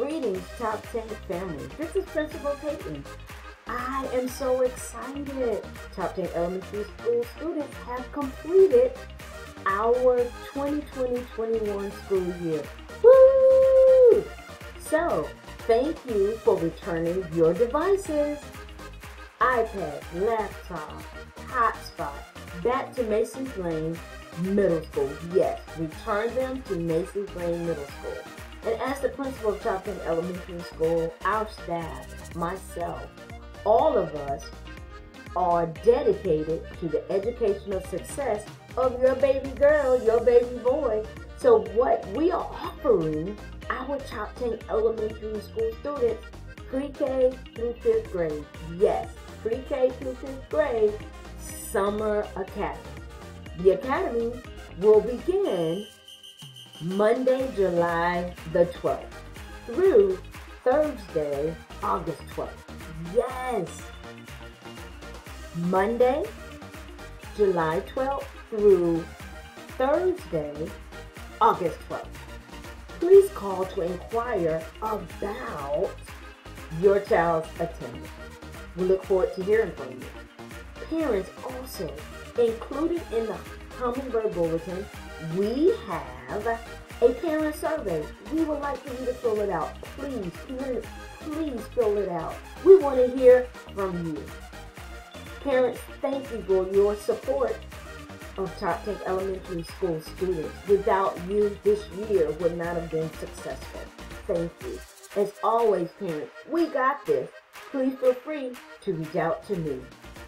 Greetings, Top 10 family. This is Principal Payton. I am so excited. Choptank Elementary School students have completed our 2020-21 school year. Woo! So, thank you for returning your devices. iPad, laptop, hotspot, back to Mace's Lane Middle School. Yes, return them to Mace's Lane Middle School. And as the principal of 10 Elementary School, our staff, myself, all of us are dedicated to the educational success of your baby girl, your baby boy. So what we are offering our Choptank elementary school students, pre-K through fifth grade. Yes, pre-K through fifth grade, Summer Academy. The Academy will begin Monday, July the 12th through Thursday, August 12th. Yes. Monday, July 12th through Thursday, August 12th. Please call to inquire about your child's attendance. We look forward to hearing from you. Parents also, included in the Hummingbird Bulletin, we have a parent survey. We would like for you to fill it out. Please, please, please fill it out. We want to hear from you. Parents, thank you for your support of Choptank Elementary School students. Without you, this year would not have been successful. Thank you. As always, parents, we got this. Please feel free to reach out to me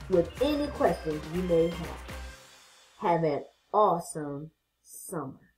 with any questions you may have. Have an awesome summer.